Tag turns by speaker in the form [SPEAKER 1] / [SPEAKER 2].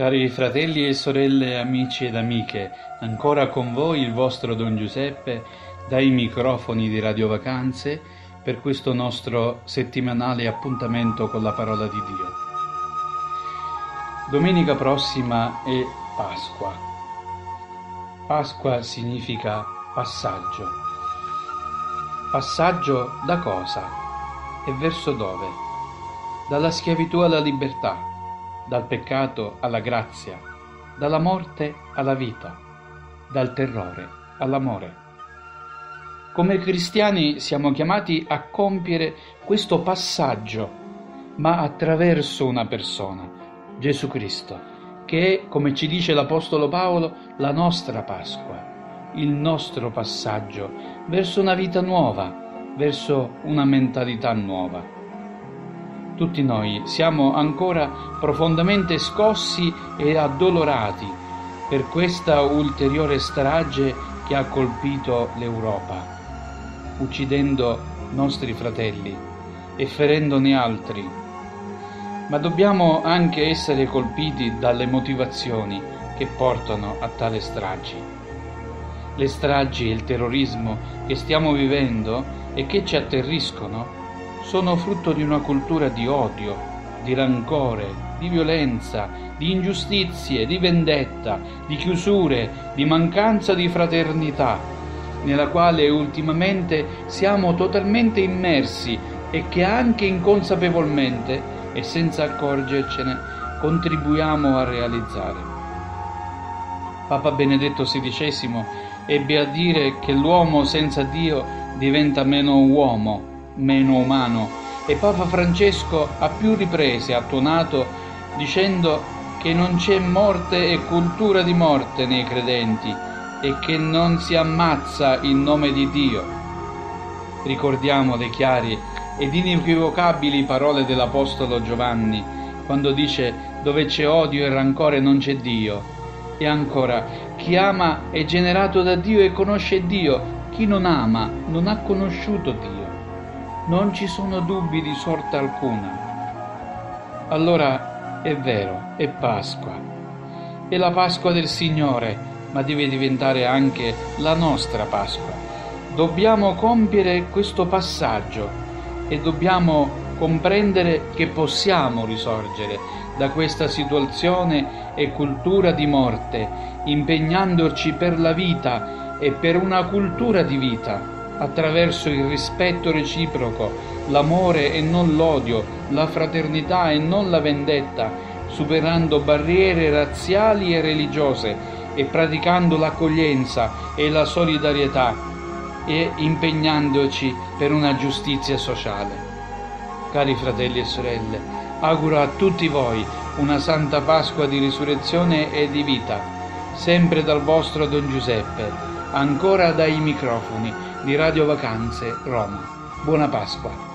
[SPEAKER 1] Cari fratelli e sorelle, amici ed amiche, ancora con voi il vostro Don Giuseppe dai microfoni di Radio Vacanze per questo nostro settimanale appuntamento con la parola di Dio. Domenica prossima è Pasqua. Pasqua significa passaggio. Passaggio da cosa? E verso dove? Dalla schiavitù alla libertà dal peccato alla grazia, dalla morte alla vita, dal terrore all'amore. Come cristiani siamo chiamati a compiere questo passaggio, ma attraverso una persona, Gesù Cristo, che è, come ci dice l'Apostolo Paolo, la nostra Pasqua, il nostro passaggio verso una vita nuova, verso una mentalità nuova. Tutti noi siamo ancora profondamente scossi e addolorati per questa ulteriore strage che ha colpito l'Europa, uccidendo nostri fratelli e ferendone altri. Ma dobbiamo anche essere colpiti dalle motivazioni che portano a tale stragi. Le stragi e il terrorismo che stiamo vivendo e che ci atterriscono sono frutto di una cultura di odio, di rancore, di violenza, di ingiustizie, di vendetta, di chiusure, di mancanza di fraternità, nella quale ultimamente siamo totalmente immersi e che anche inconsapevolmente e senza accorgercene contribuiamo a realizzare. Papa Benedetto XVI ebbe a dire che l'uomo senza Dio diventa meno uomo meno umano e Papa Francesco a più riprese ha tuonato dicendo che non c'è morte e cultura di morte nei credenti e che non si ammazza in nome di Dio. Ricordiamo le chiare ed inequivocabili parole dell'Apostolo Giovanni quando dice dove c'è odio e rancore non c'è Dio. E ancora, chi ama è generato da Dio e conosce Dio, chi non ama non ha conosciuto Dio non ci sono dubbi di sorta alcuna. Allora è vero, è Pasqua. È la Pasqua del Signore, ma deve diventare anche la nostra Pasqua. Dobbiamo compiere questo passaggio e dobbiamo comprendere che possiamo risorgere da questa situazione e cultura di morte, impegnandoci per la vita e per una cultura di vita attraverso il rispetto reciproco, l'amore e non l'odio, la fraternità e non la vendetta, superando barriere razziali e religiose e praticando l'accoglienza e la solidarietà e impegnandoci per una giustizia sociale. Cari fratelli e sorelle, auguro a tutti voi una santa Pasqua di risurrezione e di vita, sempre dal vostro Don Giuseppe, ancora dai microfoni di Radio Vacanze Roma. Buona Pasqua!